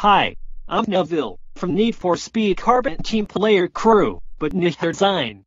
Hi, I'm Neville from Need for Speed Carbon Team Player Crew, but Nihderzine.